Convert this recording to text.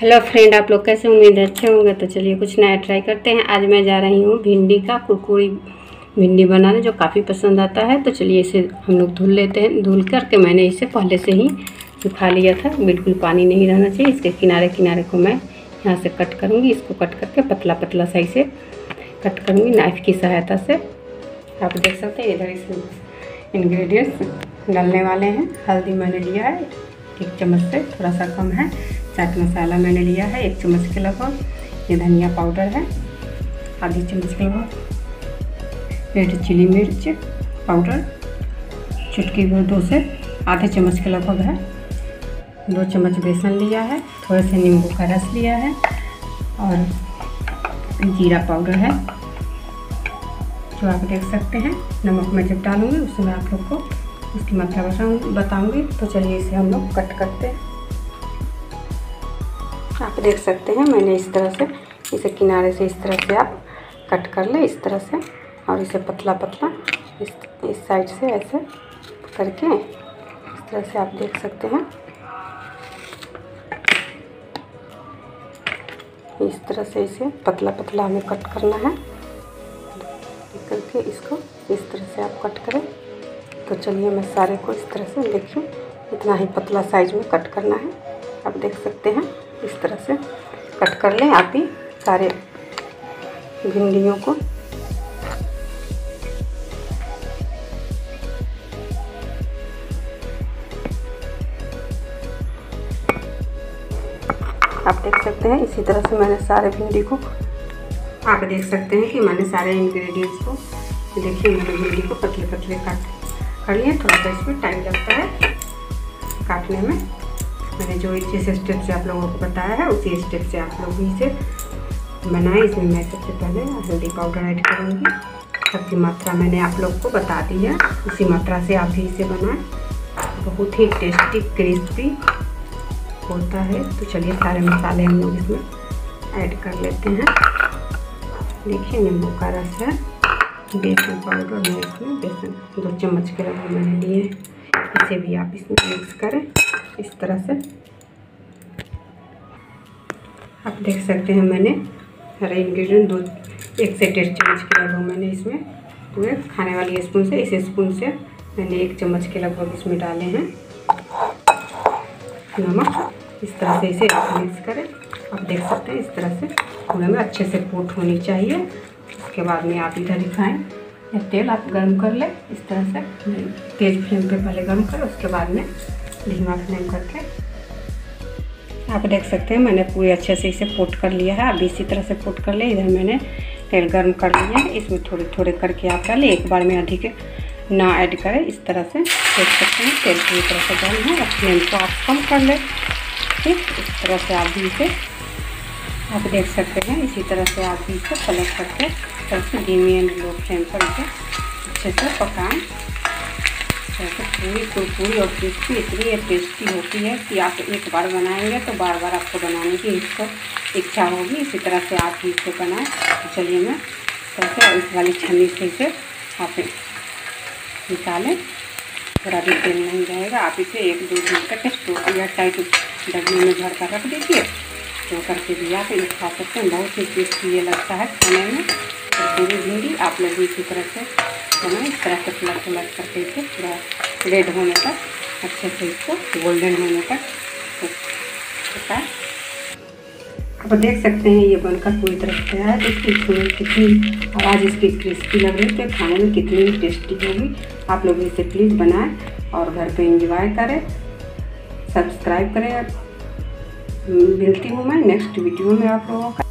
Hello friend आप लोग कैसे उम्मीद है अच्छे होंगे? तो चलिए कुछ नया ट्राई करते हैं। आज मैं जा रही हूँ भिंडी का कुरकुरी भिंडी बनाने, जो काफ़ी पसंद आता है। तो चलिए इसे हम लोग धुल लेते हैं। धुल करके मैंने इसे पहले से ही सुखा लिया था। बिल्कुल पानी नहीं रहना चाहिए। इसके किनारे किनारे को मैं यहाँ से कट करूँगी। इसको कट करके पतला पतला सही से कट करूँगी नाइफ़ की सहायता से। आप देख सकते हैं, इधर इसमें इन्ग्रीडियंट्स डालने वाले हैं। हल्दी मैंने लिया है। एक चम्मच से थोड़ा सा कम है। चाट मसाला मैंने लिया है, एक चम्मच के लगभग। ये धनिया पाउडर है, आधी चम्मच के लगभग रेड चिली मिर्च पाउडर, चुटकी भर दो से आधे चम्मच के लगभग है। दो चम्मच बेसन लिया है, थोड़े से नींबू का रस लिया है और जीरा पाउडर है, जो आप देख सकते हैं। नमक मैं जब डालूँगी उसमें आप लोग को उसकी मात्रा बताऊँ बताऊँगी। तो चलिए इसे हम लोग कट करते हैं। आप देख सकते हैं, मैंने इस तरह से इसे किनारे से इस तरह से आप कट कर ले, इस तरह से, और इसे पतला पतला इस इस साइड से ऐसे करके इस तरह से आप देख सकते हैं। इस तरह से इसे पतला पतला हमें कट करना है। करके इसको इस तरह से आप कट करें। तो चलिए मैं सारे को इस तरह से देखिए, इतना ही पतला साइज़ में कट करना है। आप देख सकते हैं, इस तरह से कट कर लें आप ही सारे भिंडियों को। आप देख सकते हैं, इसी तरह से मैंने सारे भिंडी को, आप देख सकते हैं कि मैंने सारे इंग्रेडिएंट्स को, देखिए मैंने भिंडी को पतले पतले काट कर लिए, थोड़ा सा इसमें टाइम लगता है काटने में। मैंने जो जिस स्टेप से आप लोगों को बताया है, उसी स्टेप से आप लोग भी इसे बनाएँ। इसमें मैं सबसे पहले हल्दी पाउडर ऐड करूँगी। सबकी मात्रा मैंने आप लोग को बता दी है। उसी मात्रा से आप भी इसे बनाएँ। बहुत ही टेस्टी, क्रिस्पी होता है। तो चलिए सारे मसाले हम लोग इसमें ऐड कर लेते हैं। देखिए, नींबू का रस है। बेसन पाउडर मैं इसमें बेसन। दो चम्मच के लगभग मैंने लिए इसे भी आप इसमें मिक्स करें। इस तरह से। आप देख सकते हैं मैंने हरे इंग्रेडिएंट दो, एक से डेढ़ चम्मच के लगभग मैंने इसमें पूरे खाने वाली स्पून से, इस स्पून से मैंने एक चम्मच के लगभग इसमें डाले हैं। नमक, इस तरह से इसे मिक्स करें। आप देख सकते हैं इस तरह से पूरे में अच्छे से कोट होनी चाहिए। उसके बाद में आप इधर रिफाइन या तेल आप गर्म कर लें, इस तरह से। तेज़ फ्लेम पे पहले गर्म करें, उसके बाद में धीमा फ्लेम करके। आप देख सकते हैं, मैंने पूरे अच्छे से इसे पोट कर लिया है। अभी इसी तरह से पोट कर ले, इधर मैंने तेल गर्म कर लिया है। इसमें थोड़े थोड़े करके आप डालें, एक बार में अधिक ना ऐड करें। इस तरह से देख सकते हैं, तेल पूरी तरह से गर्म है। और फ्लेम को आप कम कर लें। ठीक, इस तरह से आप भी इसे, आप देख सकते हैं, इसी तरह से आप भी इसे पलट करके तरह से धीमी एंड लो फ्लेम पर इसे अच्छे से पकाएँ। ऐसे पूरी कुरकुरी और क्रिस्पी इतनी टेस्टी होती है कि आप एक बार बनाएँगे तो बार बार आपको बनाने की इसको इच्छा होगी। इसी तरह से आप भी इसको बनाएँ। तो चलिए मैं कैसे इस वाली छन्नी से इसे आप निकालें। थोड़ा भी तेल नहीं रहेगा। आप इसे एक दो दिन तक स्टोर या टाइट डब्बे में भर कर रख दीजिए। तो करके भी आप ये खा सकते हैं। बहुत ही टेस्टी ये लगता है खाने में। पूरी भिंडी आप लोग इसी तरह से बनाए इस तरह से पलट पलट करके इसे पूरा रेड होने तक अच्छे से इसको गोल्डन होने तक होता आप देख सकते हैं ये बनकर पूरी तरह से है। देखिए इसमें कितनी आवाज़ इसकी क्रिस्पी लग रही है। खाने में कितनी टेस्टी होगी। आप लोग इसे प्लीज़ बनाएँ और घर पे इंजॉय करें। सब्सक्राइब करें। मिलती हूँ मैं नेक्स्ट वीडियो में आप लोगों का।